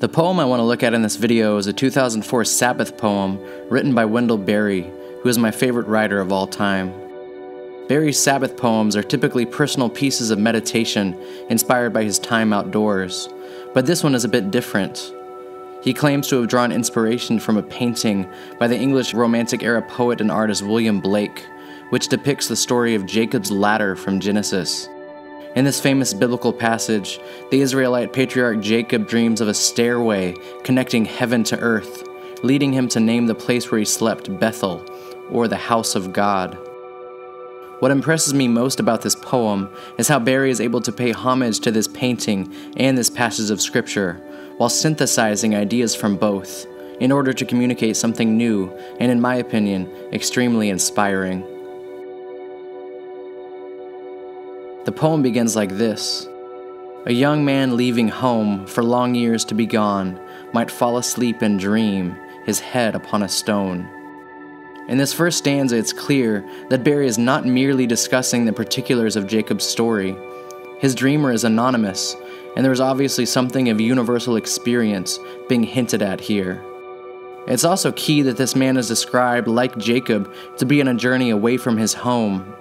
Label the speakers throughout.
Speaker 1: The poem I want to look at in this video is a 2004 Sabbath poem written by Wendell Berry, who is my favorite writer of all time. Berry's Sabbath poems are typically personal pieces of meditation inspired by his time outdoors, but this one is a bit different. He claims to have drawn inspiration from a painting by the English Romantic era poet and artist William Blake, which depicts the story of Jacob's ladder from Genesis. In this famous biblical passage, the Israelite patriarch Jacob dreams of a stairway connecting heaven to earth, leading him to name the place where he slept Bethel, or the house of God. What impresses me most about this poem is how Berry is able to pay homage to this painting and this passage of scripture, while synthesizing ideas from both, in order to communicate something new and, in my opinion, extremely inspiring. The poem begins like this A young man leaving home for long years to be gone might fall asleep and dream, his head upon a stone. In this first stanza, it's clear that Berry is not merely discussing the particulars of Jacob's story. His dreamer is anonymous, and there is obviously something of universal experience being hinted at here. It's also key that this man is described, like Jacob, to be on a journey away from his home,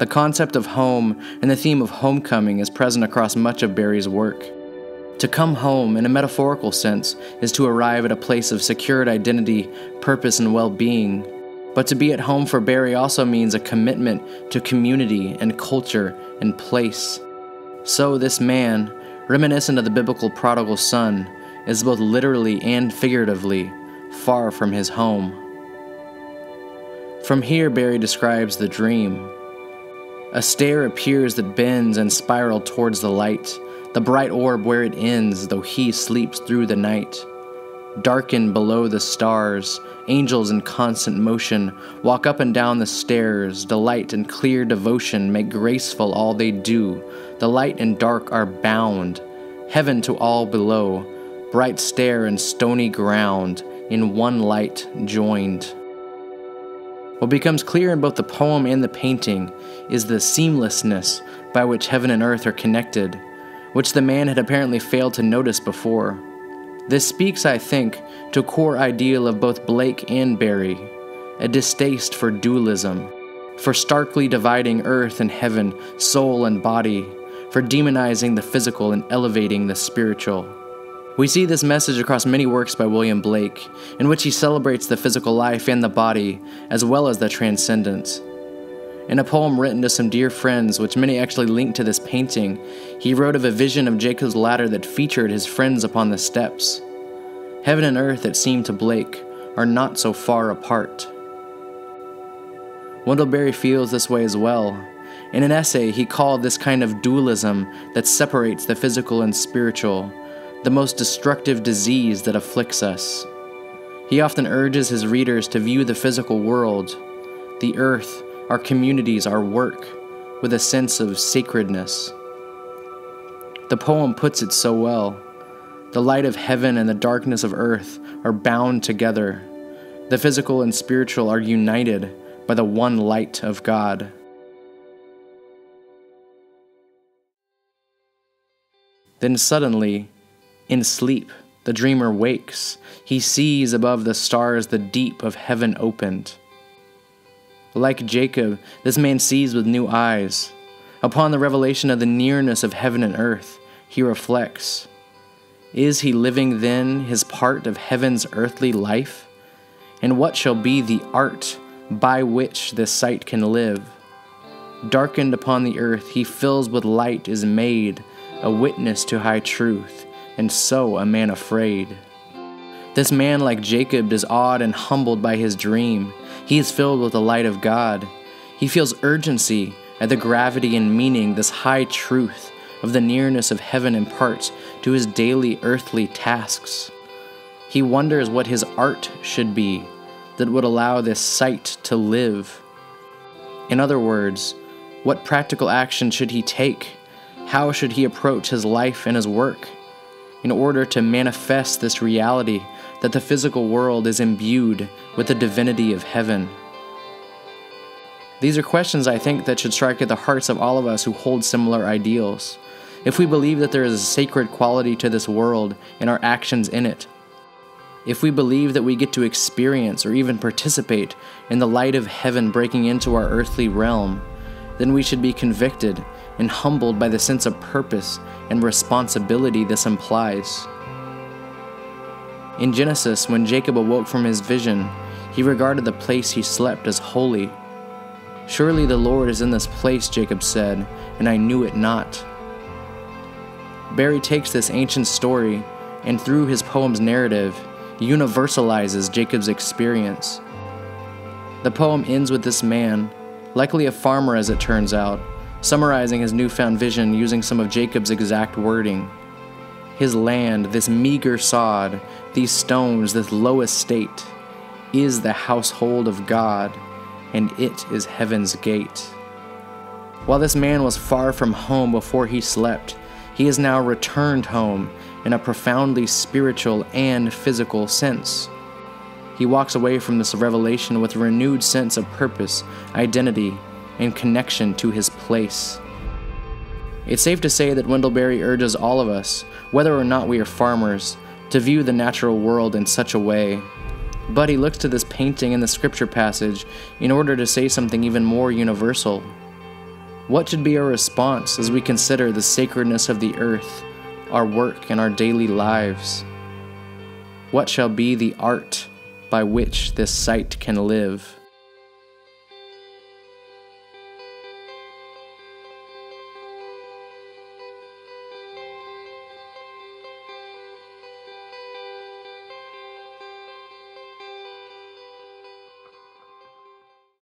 Speaker 1: the concept of home and the theme of homecoming is present across much of Berry's work. To come home, in a metaphorical sense, is to arrive at a place of secured identity, purpose, and well being. But to be at home for Berry also means a commitment to community and culture and place. So, this man, reminiscent of the biblical prodigal son, is both literally and figuratively far from his home. From here, Berry describes the dream. A stair appears that bends and spirals towards the light, the bright orb where it ends, though he sleeps through the night. Darkened below the stars, angels in constant motion walk up and down the stairs. Delight and clear devotion make graceful all they do. The light and dark are bound, heaven to all below, bright stair and stony ground, in one light joined. What becomes clear in both the poem and the painting is the seamlessness by which heaven and earth are connected, which the man had apparently failed to notice before. This speaks, I think, to a core ideal of both Blake and Berry a distaste for dualism, for starkly dividing earth and heaven, soul and body, for demonizing the physical and elevating the spiritual. We see this message across many works by William Blake, in which he celebrates the physical life and the body, as well as the transcendence. In a poem written to some dear friends, which many actually link to this painting, he wrote of a vision of Jacob's ladder that featured his friends upon the steps. Heaven and earth, it seemed to Blake, are not so far apart. Wendell Berry feels this way as well. In an essay, he called this kind of dualism that separates the physical and spiritual the most destructive disease that afflicts us. He often urges his readers to view the physical world, the earth, our communities, our work, with a sense of sacredness. The poem puts it so well. The light of heaven and the darkness of earth are bound together. The physical and spiritual are united by the one light of God. Then suddenly, in sleep, the dreamer wakes. He sees above the stars the deep of heaven opened. Like Jacob, this man sees with new eyes. Upon the revelation of the nearness of heaven and earth, he reflects Is he living then his part of heaven's earthly life? And what shall be the art by which this sight can live? Darkened upon the earth, he fills with light, is made a witness to high truth and so a man afraid. This man, like Jacob, is awed and humbled by his dream. He is filled with the light of God. He feels urgency at the gravity and meaning this high truth of the nearness of heaven imparts to his daily earthly tasks. He wonders what his art should be that would allow this sight to live. In other words, what practical action should he take? How should he approach his life and his work? In order to manifest this reality that the physical world is imbued with the divinity of heaven? These are questions I think that should strike at the hearts of all of us who hold similar ideals. if we believe that there is a sacred quality to this world and our actions in it, if we believe that we get to experience or even participate in the light of heaven breaking into our earthly realm, then we should be convicted and humbled by the sense of purpose and responsibility this implies. In Genesis, when Jacob awoke from his vision, he regarded the place he slept as holy. Surely the Lord is in this place, Jacob said, and I knew it not. Berry takes this ancient story and through his poem's narrative, universalizes Jacob's experience. The poem ends with this man, likely a farmer as it turns out, summarizing his newfound vision using some of Jacob's exact wording. His land, this meager sod, these stones, this low estate, is the household of God, and it is heaven's gate. While this man was far from home before he slept, he is now returned home in a profoundly spiritual and physical sense. He walks away from this revelation with a renewed sense of purpose, identity, and connection to his place. It's safe to say that Wendell Berry urges all of us, whether or not we are farmers, to view the natural world in such a way. But he looks to this painting in the scripture passage in order to say something even more universal. What should be our response as we consider the sacredness of the earth our work, and our daily lives? What shall be the art by which this sight can live?